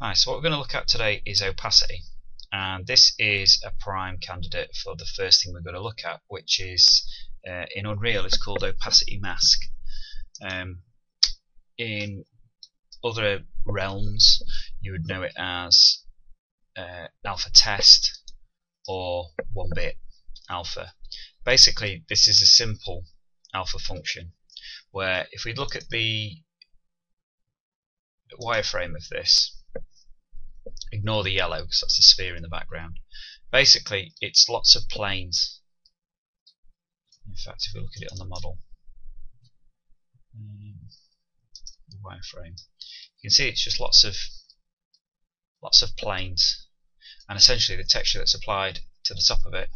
Right, so what we're going to look at today is opacity and this is a prime candidate for the first thing we're going to look at which is uh, in Unreal it's called opacity mask. Um, in other realms you would know it as uh, alpha test or one bit alpha. Basically this is a simple alpha function where if we look at the wireframe of this Ignore the yellow because that's the sphere in the background. Basically, it's lots of planes. In fact, if we look at it on the model, um, wireframe, you can see it's just lots of lots of planes, and essentially the texture that's applied to the top of it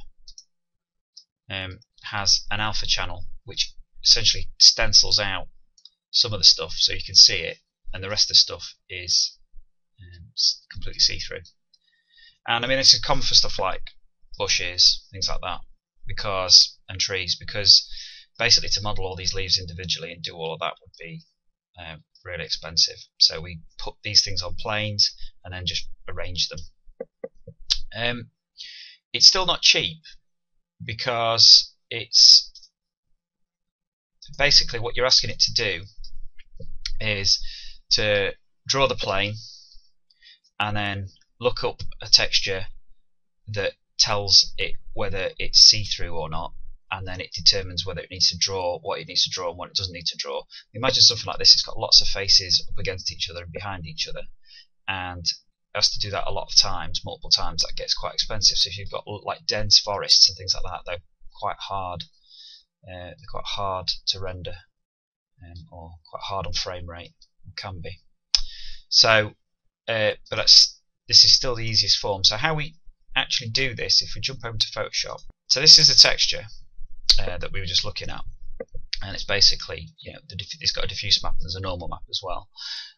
um, has an alpha channel, which essentially stencils out some of the stuff so you can see it, and the rest of the stuff is um, completely see-through. And I mean, this is common for stuff like bushes, things like that, because and trees, because basically to model all these leaves individually and do all of that would be um, really expensive. So we put these things on planes and then just arrange them. Um, it's still not cheap because it's basically what you're asking it to do is to draw the plane and then look up a texture that tells it whether it's see-through or not and then it determines whether it needs to draw what it needs to draw and what it doesn't need to draw. Imagine something like this, it's got lots of faces up against each other and behind each other and it has to do that a lot of times, multiple times, that gets quite expensive. So if you've got like dense forests and things like that, they're quite hard. Uh, they're quite hard to render, um, or quite hard on frame rate. Can be. So uh, but this is still the easiest form. So how we actually do this, if we jump over to Photoshop, so this is the texture uh, that we were just looking at, and it's basically, you know, it's got a diffuse map and there's a normal map as well.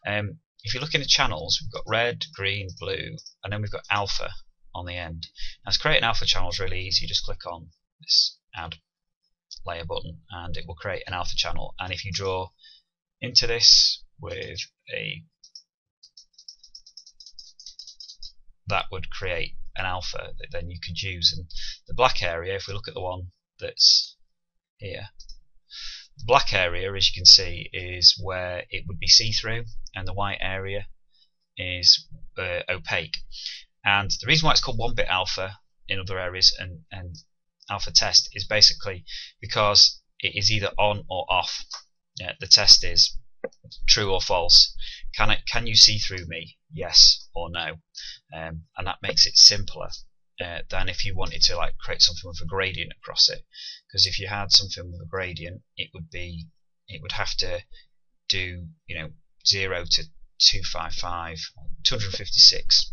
Um, if you look in the channels, we've got red, green, blue, and then we've got alpha on the end. Now to create an alpha channel is really easy. You just click on this add layer button and it will create an alpha channel. And if you draw into this with a that would create an alpha that then you could use. And the black area, if we look at the one that's here, the black area, as you can see, is where it would be see-through, and the white area is uh, opaque. And the reason why it's called one-bit alpha in other areas and, and alpha test is basically because it is either on or off. Yeah, the test is true or false. Can it? Can you see through me? Yes or no? Um, and that makes it simpler uh, than if you wanted to like create something with a gradient across it. Because if you had something with a gradient, it would be it would have to do you know zero to 255, 256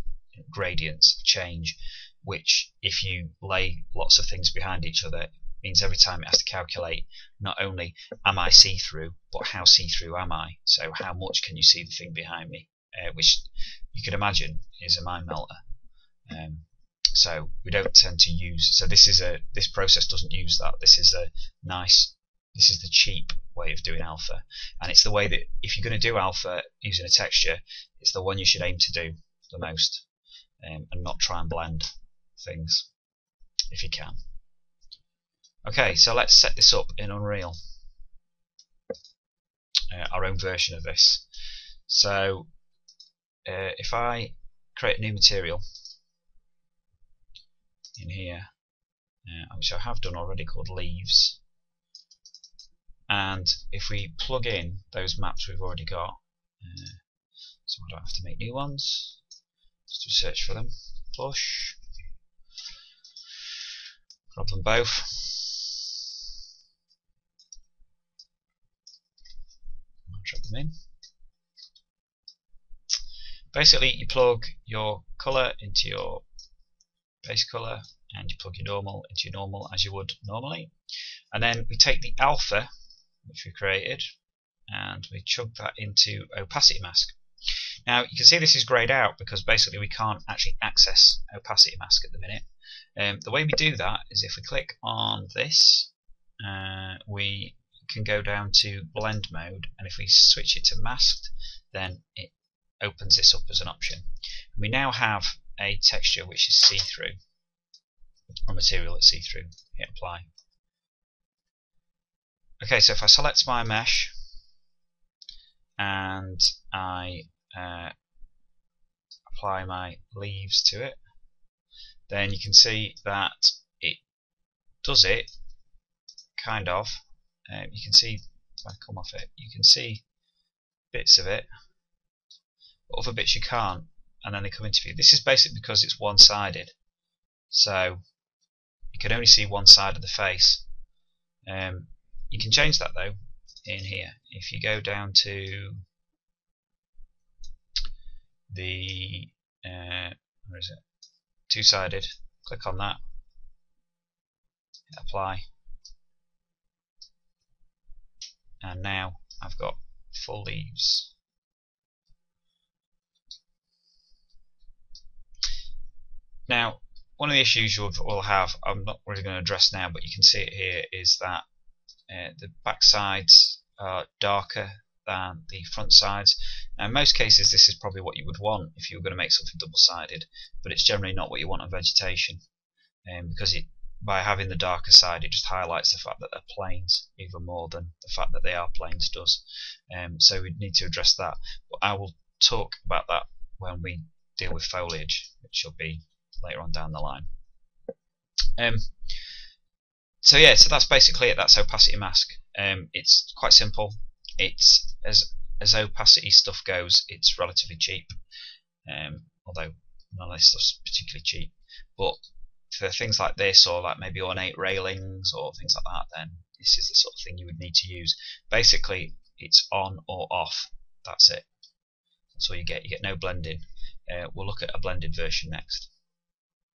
gradients change, which if you lay lots of things behind each other, means every time it has to calculate not only am I see-through, but how see-through am I? So how much can you see the thing behind me? Uh, which you could imagine is a mine melter. Um, so we don't tend to use. So this is a this process doesn't use that. This is a nice. This is the cheap way of doing alpha, and it's the way that if you're going to do alpha using a texture, it's the one you should aim to do the most, um, and not try and blend things if you can. Okay, so let's set this up in Unreal. Uh, our own version of this. So uh, if I create a new material in here, uh, which I have done already called leaves, and if we plug in those maps we've already got, uh, so I don't have to make new ones, just do search for them, push, grab them both, drop them in. Basically, you plug your color into your base color and you plug your normal into your normal as you would normally. And then we take the alpha, which we created, and we chug that into opacity mask. Now you can see this is grayed out because basically we can't actually access opacity mask at the minute. Um, the way we do that is if we click on this, uh, we can go down to blend mode and if we switch it to masked then it opens this up as an option. We now have a texture which is see-through, or material that's see-through. Hit apply. Okay, so if I select my mesh and I uh, apply my leaves to it, then you can see that it does it kind of. Um, you can see if I come off it, you can see bits of it, other bits you can't, and then they come into view. This is basically because it's one-sided, so you can only see one side of the face. Um, you can change that though in here. If you go down to the uh, where is it? Two-sided. Click on that. Apply. And now I've got full leaves. Now, one of the issues you will have, I'm not really going to address now, but you can see it here, is that uh, the back sides are darker than the front sides. Now in most cases this is probably what you would want if you were going to make something double-sided, but it's generally not what you want on vegetation um, because it, by having the darker side it just highlights the fact that they're planes even more than the fact that they are planes does. Um, so we need to address that. But I will talk about that when we deal with foliage, which will be later on down the line. Um, so yeah, so that's basically it. That's opacity mask. Um, it's quite simple. It's as as opacity stuff goes, it's relatively cheap. Um, although none of this stuff's particularly cheap. But for things like this, or like maybe ornate railings or things like that, then this is the sort of thing you would need to use. Basically, it's on or off. That's it. That's all you get. You get no blending. Uh, we'll look at a blended version next.